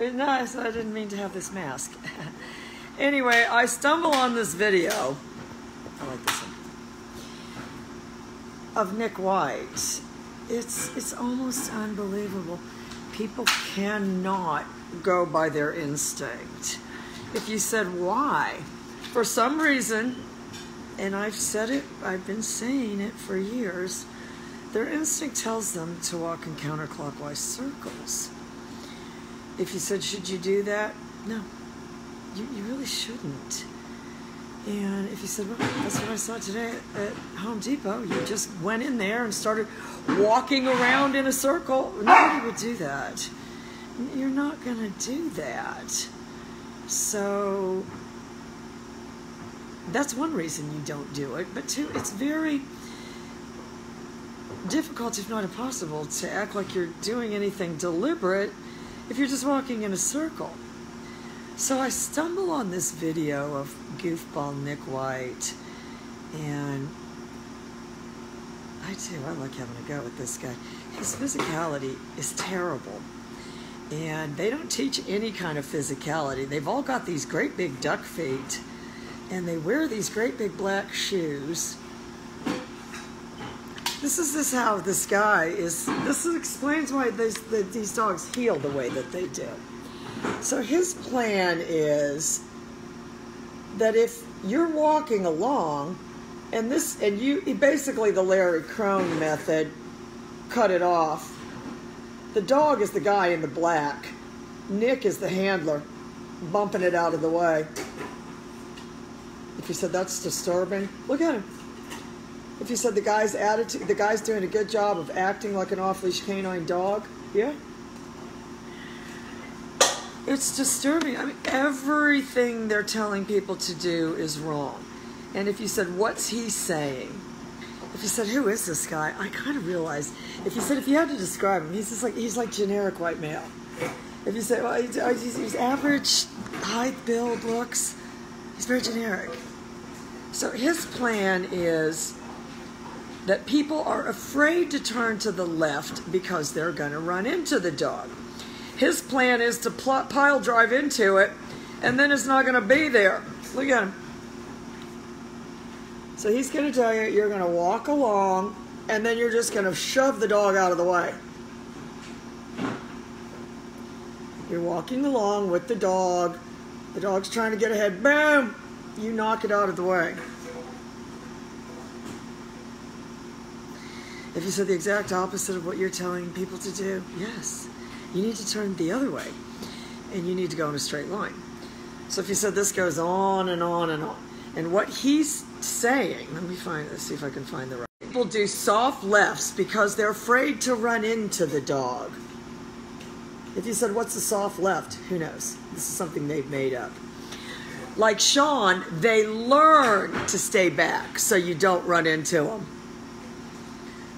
Nice. I didn't mean to have this mask. anyway, I stumble on this video. I like this one. Of Nick White. It's it's almost unbelievable. People cannot go by their instinct. If you said why, for some reason, and I've said it, I've been saying it for years, their instinct tells them to walk in counterclockwise circles. If you said, should you do that? No, you, you really shouldn't. And if you said, well, that's what I saw today at Home Depot, you just went in there and started walking around in a circle, nobody would do that. You're not going to do that. So that's one reason you don't do it. But two, it's very difficult, if not impossible, to act like you're doing anything deliberate if you're just walking in a circle. So I stumble on this video of goofball Nick White, and I do, I like having a go with this guy. His physicality is terrible. And they don't teach any kind of physicality. They've all got these great big duck feet, and they wear these great big black shoes. This is this how this guy is. This explains why these, the, these dogs heel the way that they do. So his plan is that if you're walking along, and this, and you, basically the Larry Krohn method, cut it off. The dog is the guy in the black. Nick is the handler, bumping it out of the way. If you said that's disturbing, look at him. If you said the guy's attitude, the guy's doing a good job of acting like an off-leash canine dog, yeah. It's disturbing. I mean, everything they're telling people to do is wrong. And if you said, what's he saying? If you said, who is this guy? I kind of realized. If you said, if you had to describe him, he's just like, he's like generic white male. If you say, well, uh, he's, he's average height, build, looks, he's very generic. So his plan is that people are afraid to turn to the left because they're going to run into the dog. His plan is to pile drive into it, and then it's not going to be there. Look at him. So he's going to tell you you're going to walk along, and then you're just going to shove the dog out of the way. You're walking along with the dog. The dog's trying to get ahead. Boom! You knock it out of the way. If you said the exact opposite of what you're telling people to do, yes, you need to turn the other way and you need to go in a straight line. So if you said this goes on and on and on, and what he's saying, let me find, let's see if I can find the right. People do soft lefts because they're afraid to run into the dog. If you said, what's a soft left? Who knows? This is something they've made up. Like Sean, they learn to stay back so you don't run into them.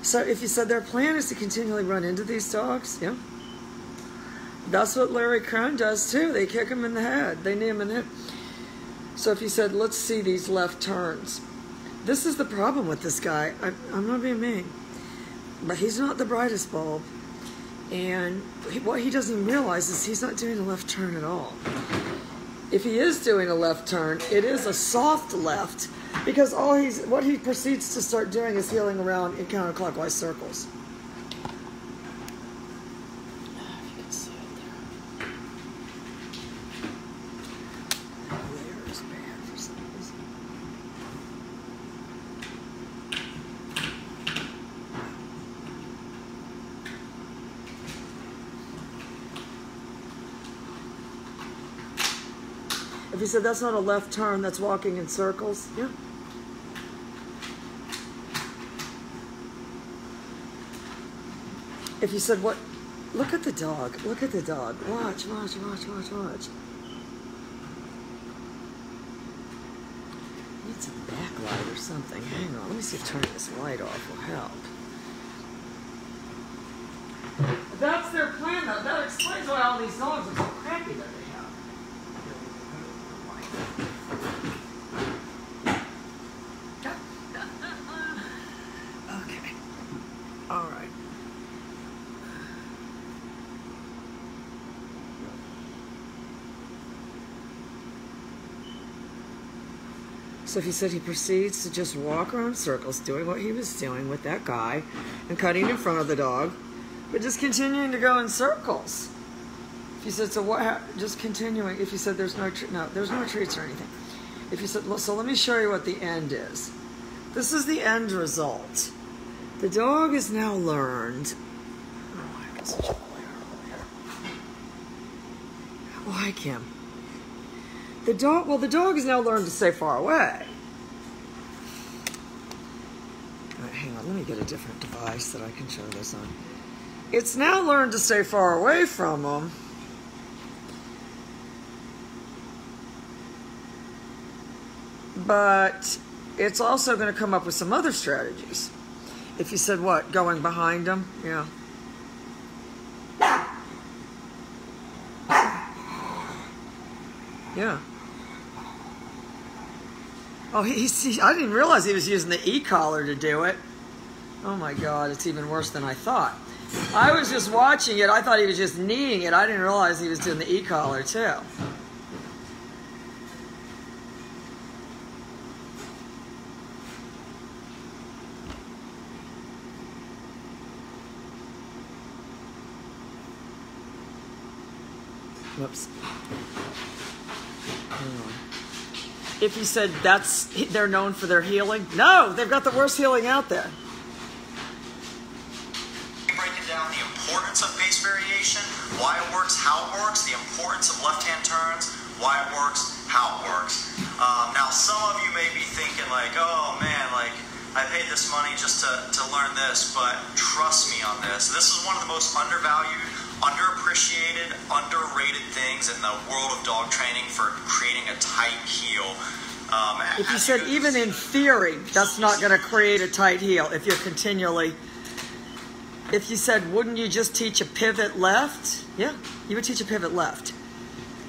So if you said their plan is to continually run into these dogs, yeah. That's what Larry Krohn does too. They kick him in the head. They knee him in head. So if you said, let's see these left turns. This is the problem with this guy. I, am not being mean. But he's not the brightest bulb. And what he doesn't realize is he's not doing a left turn at all. If he is doing a left turn, it is a soft left because all he's what he proceeds to start doing is heeling around in counterclockwise circles. If you said that's not a left turn, that's walking in circles, yeah. if you said, what, look at the dog, look at the dog, watch, watch, watch, watch, watch. Need some backlight or something. Hang on, let me see if turning this light off will help. That's their plan, though. That explains why all these dogs are so crappy that they have. So he said he proceeds to just walk around circles, doing what he was doing with that guy, and cutting in front of the dog, but just continuing to go in circles. If you said, so what, just continuing, if you said there's no, no, there's no treats or anything. If you said, so let me show you what the end is. This is the end result. The dog has now learned, oh, I like him. The dog, well, the dog has now learned to stay far away. Hang on, let me get a different device that I can show this on. It's now learned to stay far away from them. But it's also going to come up with some other strategies. If you said what, going behind them? Yeah. Yeah. Oh, he, he, I didn't realize he was using the e-collar to do it. Oh my God, it's even worse than I thought. I was just watching it. I thought he was just kneeing it. I didn't realize he was doing the e-collar too. If you said that's they're known for their heeling. No, they've got the worst heeling out there. Breaking down the importance of pace variation, why it works, how it works, the importance of left-hand turns, why it works, how it works. Um, now, some of you may be thinking like, oh man, like I paid this money just to, to learn this, but trust me on this. This is one of the most undervalued underappreciated, underrated things in the world of dog training for creating a tight heel. Um, if you said even in theory, that's not going to create a tight heel if you're continually. If you said, wouldn't you just teach a pivot left? Yeah, you would teach a pivot left.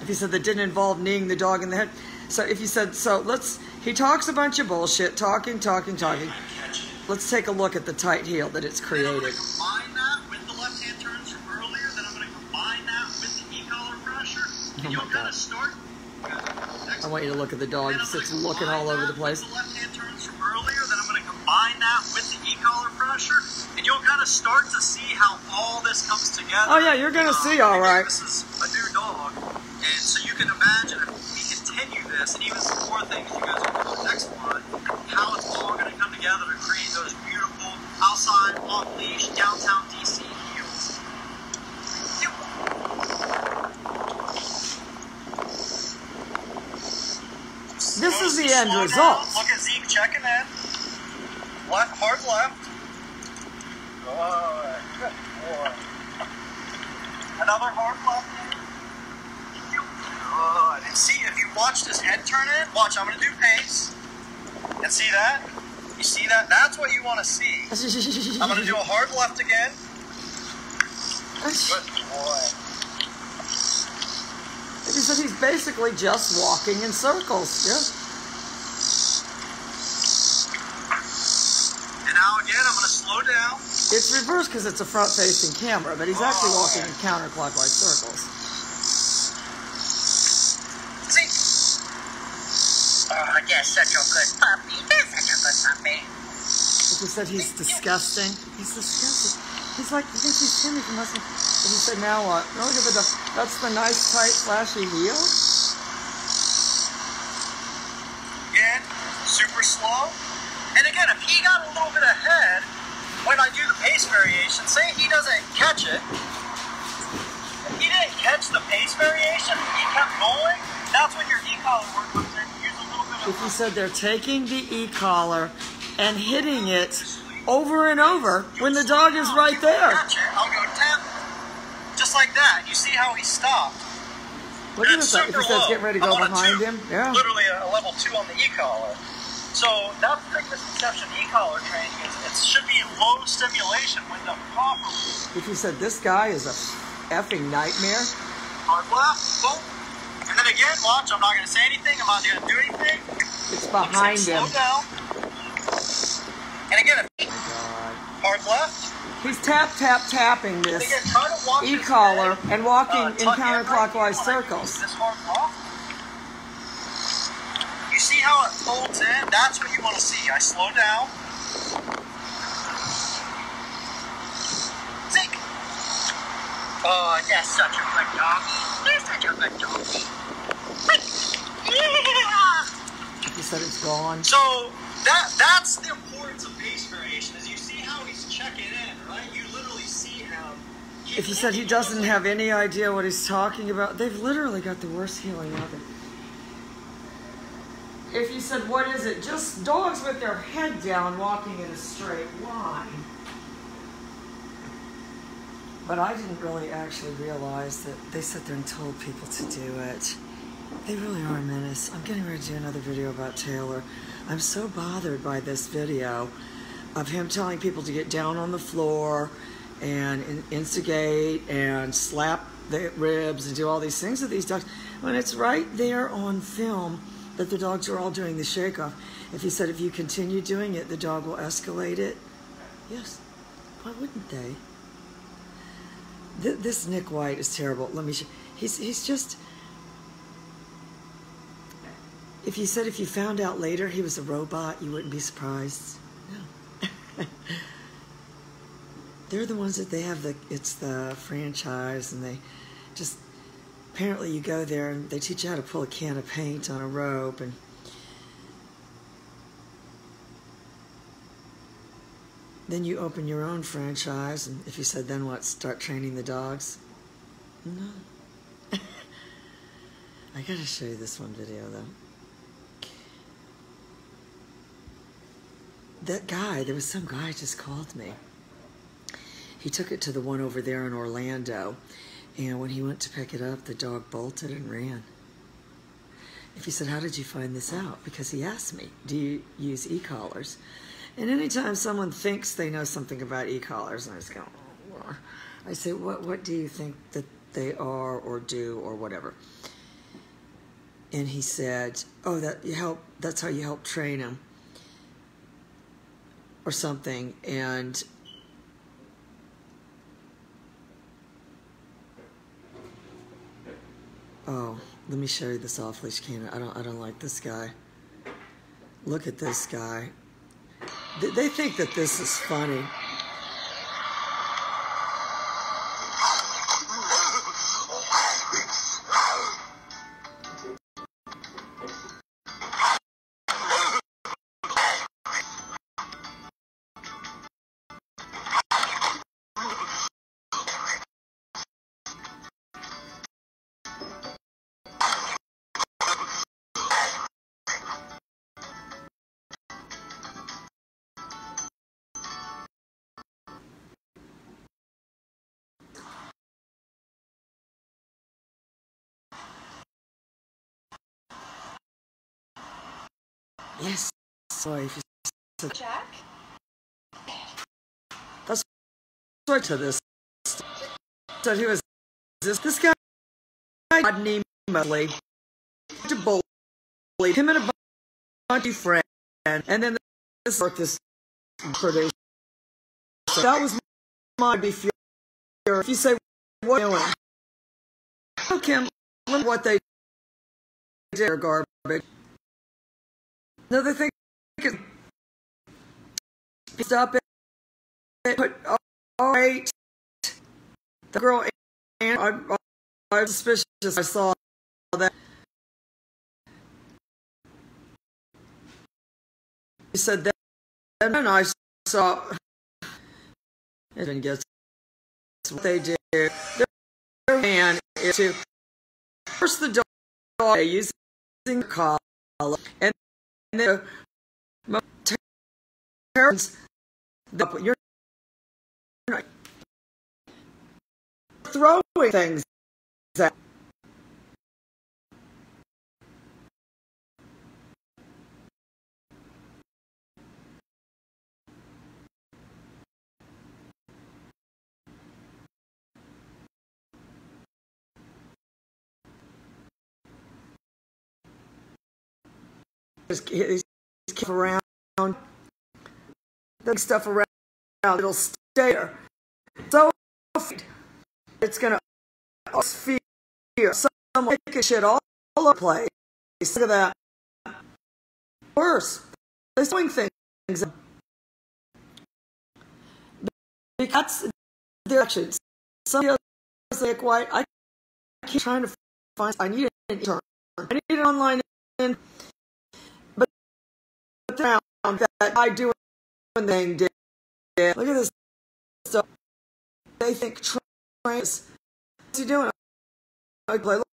If you said that didn't involve kneeing the dog in the head. So if you said, so let's, he talks a bunch of bullshit, talking, talking, talking. Let's take a look at the tight heel that it's created. Oh my god. I want you to look at the dog. He sits looking all over the place. The left-hand turns from earlier, then I'm going to combine that with the e-collar pressure, and you'll kind of start to see how all this comes together. Oh yeah, you're going to see all right. This is a new dog, and so you can imagine if we continue this, and even some more things you guys are going to next one, how it's all going to come together to create those beautiful outside, off-leash, downtown DC This is the end result. Look at Zeke checking in. Left, hard left. Oh, good boy. Another hard left. Good. And see, if you watch this head turn in, watch, I'm going to do pace. And see that? You see that? That's what you want to see. I'm going to do a hard left again. Good boy. He said he's basically just walking in circles. Yeah. And now again, I'm going to slow down. It's reversed because it's a front-facing camera, but he's oh, actually walking in counterclockwise circles. See? Oh, you're such a good puppy. You're such a good puppy. He said he's disgusting. He's disgusting. He's like, he thinks he's Timmy from us. And he said, now what? No, look at the, that's the nice, tight, flashy heel. Again, super slow. And again, if he got a little bit ahead when I do the pace variation, say he doesn't catch it, if he didn't catch the pace variation, he kept going, that's when your e-collar work comes in. Use a little bit of... If you said they're taking the e-collar and hitting it over and over when the dog is right there. I'll go tap just like that. You see how he stopped. Look at this. If he says getting ready to go behind him, yeah. Literally a, level two on the e-collar. So that's the big misconception e-collar training is it should be low stimulation when done properly. If you said this guy is a effing nightmare. Hard left, boom. And then again, watch, I'm not going to say anything, I'm not going to do anything. It's behind him. Slow down. And again, oh hard left. He's tap, tap, tapping this e-collar and walking uh, in counterclockwise circles. How it folds in? That's what you want to see. I slow down. Zeke. Oh, that's such a good doggy. Such a good doggy. Yeah. He said it's gone. So that that's the importance of pace variation. Is you see how he's checking in, right? You literally see him. If he said he doesn't have any idea what he's talking about, they've literally got the worst heeling ever. If you said, what is it? Just dogs with their head down walking in a straight line. But I didn't really actually realize that they sat there and told people to do it. They really are a menace. I'm getting ready to do another video about Taylor. I'm so bothered by this video of him telling people to get down on the floor and instigate and slap the ribs and do all these things with these dogs when it's right there on film that the dogs are all doing the shake off. If he said if you continue doing it, the dog will escalate it. Yes. Why wouldn't they? Th- this Nick White is terrible. Let me. He's he's just. If you said if you found out later he was a robot, you wouldn't be surprised. No. They're the ones that they have the it's the franchise and they just apparently you go there and they teach you how to pull a can of paint on a rope and then you open your own franchise and if you said then what start training the dogs? No. I gotta show you this one video though. That guy there was some guy just called me. He took it to the one over there in orlando and when he went to pick it up the dog bolted and ran if he said how did you find this out because he asked me do you use e-collars and anytime someone thinks they know something about e-collars, I just go, oh. I say, what, what do you think that they are or do or whatever? And he said, oh, that you help, that's how you help train them or something. And oh, let me show you this off leash cannon. I don't, I don't like this guy. Look at this guy. They think that this is funny. Yes. sorry. if you so Jack? that's right to this. So he was this this guy Rodney Mudley to bully him and a bunch of friends, and then this work this producer. That was my be fear. If you say what doing, okay, look what they did garbage. Another thing is stop it. Put all right. The girl and I, I was suspicious. I saw that. He said that, and I saw. And guess what they did. Their, their is to force the dog using the collar and then uh, parents you're throwing things at his, his around, the stuff around, it'll stay there. So it's gonna fear someone taking shit all, all over the place. Look at that. worse. They're doing things. Because actions. Some of like, why I keep trying to find, I need an intern. I need an online in, but, but now that I do one thing did. Look at this stuff. They think trains. What's he doing? I play. Look,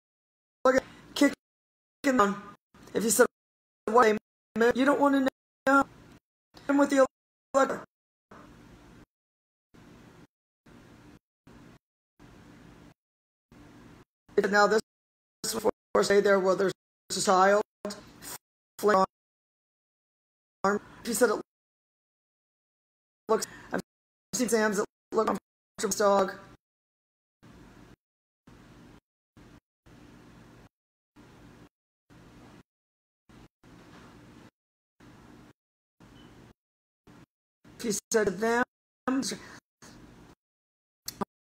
look at kicking them. If you said what you don't want to know. I'm with the electric. Now this, this was say there well there's a child fling arm. You said it looks I've seen exams that look on dog. He said to them,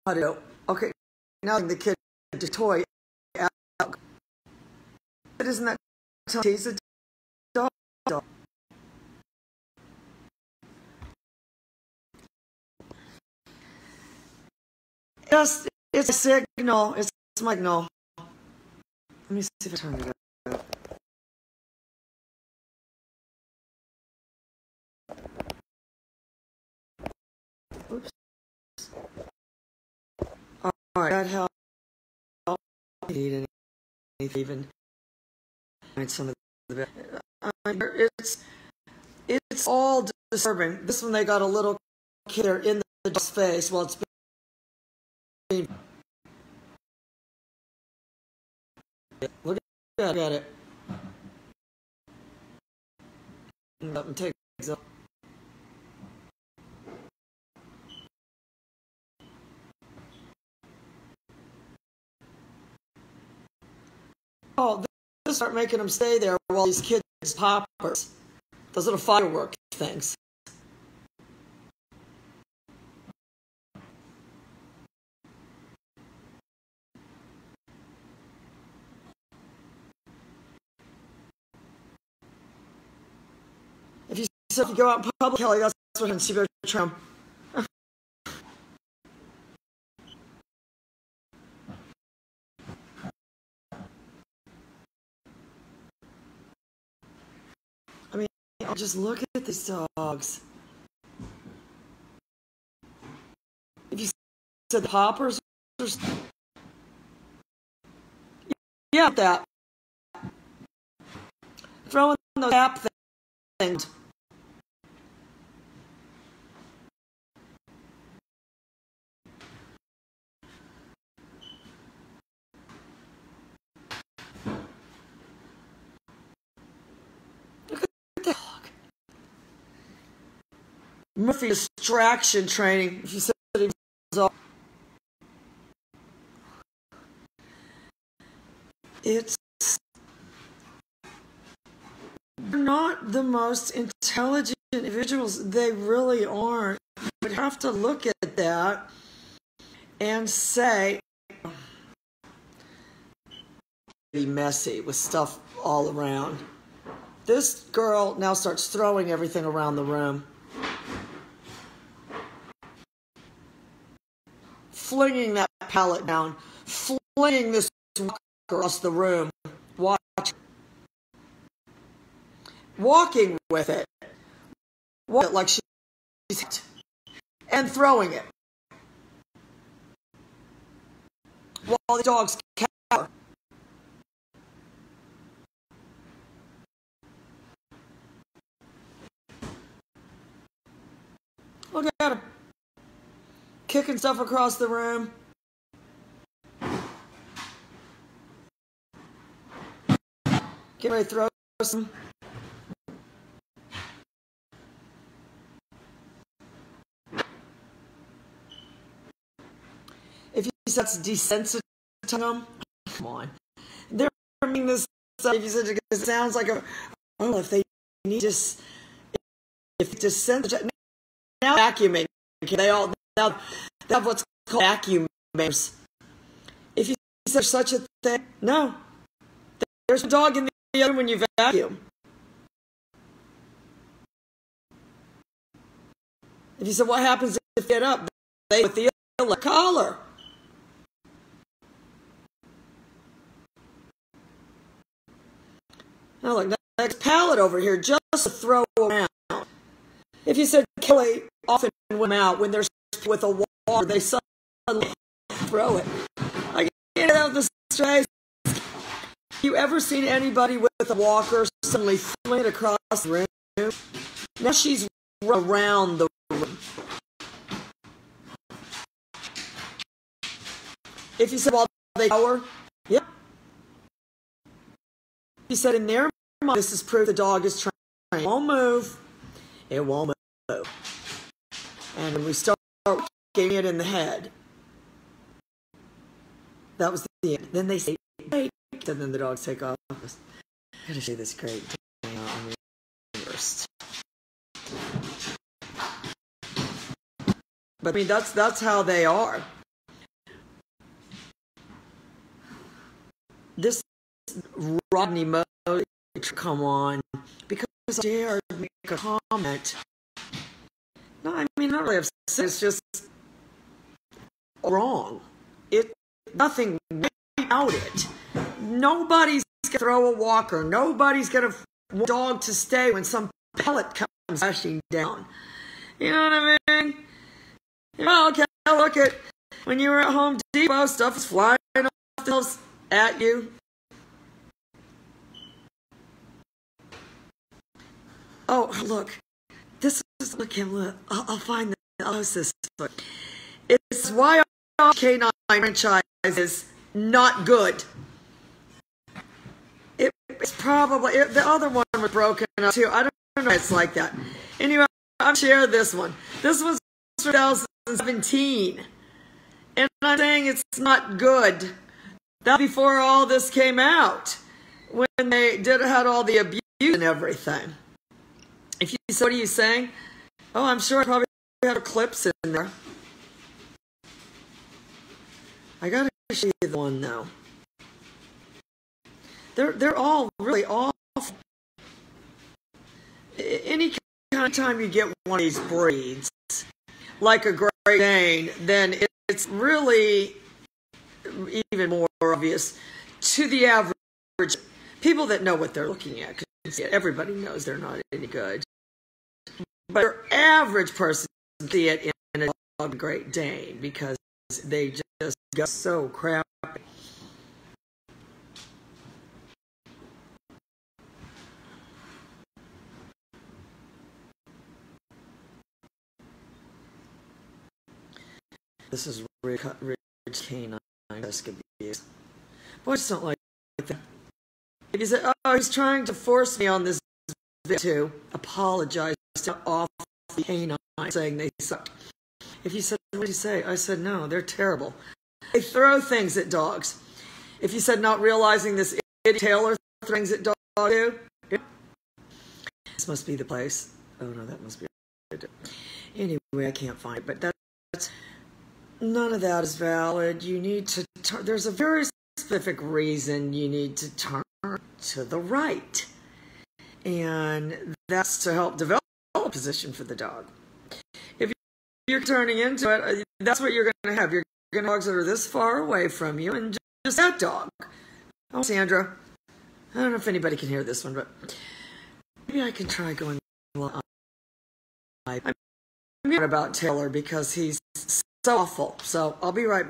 audio. Okay, now the kid to toy out. But isn't that Yes, it's a signal. It's my signal. Let me see if I turn it up. Oops. All right, that helped. Need anything even some of the. Uh, it's it's all disturbing. This one they got a little kid in the dog's face while it's. Look at it. Let me take it. Oh, they start making them stay there while these kids poppers, those little firework things. So if you go out in public, Kelly, that's what happens. You better try just look at these dogs. If you said the poppers, yeah, that throwing those tap things. Murphy distraction training. You said he was it's not the most intelligent individuals. They really aren't. You have to look at that and say, be messy with stuff all around. This girl now starts throwing everything around the room. Flinging that pallet down, flinging this across the room, watch, walking with it, walk it like she's and throwing it. While the dogs cower. Look at him kicking stuff across the room. Get ready to throw some. If you that's desensitizing them, come on. They're bringing this you said it sounds like a, oh, if they need just, if desensitize, now vacuuming, they all, out that what's called vacuum bears. If you say there's such a thing, no. There's a dog in the other when you vacuum. If you said, what happens if you get up? They with the electric collar. Now look, next pallet over here, just to throw them out. If you said, Kelly often went out when there's with a water, they suddenly throw it. I get out the strays. You ever seen anybody with a walker suddenly fling it across the room? Now she's around the room. If you said, well, they power, yep. He said, in their mind, this is proof the dog is trained. It won't move. It won't move. And we start getting it in the head, that was the end. Then they say. And then the dogs take off. I gotta you this great. But I mean, that's that's how they are. This Rodney Mode, come on, because I dared make a comment. No, I mean, not really upset. It's just wrong. It nothing about it. Nobody's gonna throw a walker. Nobody's gonna dog to stay when some pellet comes crashing down. You know what I mean? Well, okay, look at when you were at Home Depot, stuff is flying off the at you. Oh, look. Is, look, look. I'll, I'll find the, I'll this. It's why our K9 franchise is not good. It, it's probably, it, the other one was broken up too. I don't, I don't know it's like that. Anyway, I'm share this one. This was 2017. And I'm saying it's not good. That before all this came out. When they did had all the abuse and everything. If you said, what are you saying? Oh, I'm sure I probably have clips in there. I gotta show you the one though. They're they're all really awful. Any kind of time you get one of these breeds, like a Great Dane, then it's really even more obvious to the average people that know what they're looking at. Because Everybody knows they're not any good. But your average person see it in a Great Dane because they just go so crap. This is Rich, Canine abuse. Boy, I just don't like that. He said, oh, he's trying to force me on this to apologize to off the canine saying they suck. If you said, what did you say? I said, no, they're terrible. They throw things at dogs. If you said not realizing this idiot Taylor things at dogs do, yeah. this must be the place. Oh no, that must be. Anyway, I can't find it, but that's none of that is valid. You need to. Turn, there's a very specific reason you need to turn to the right. And that's to help develop a position for the dog. If you're turning into it, uh, that's what you're going to have. You're going to have dogs that are this far away from you and just that dog. Oh, Sandra. I don't know if anybody can hear this one, but maybe I can try going I'm about Taylor because he's so awful. So I'll be right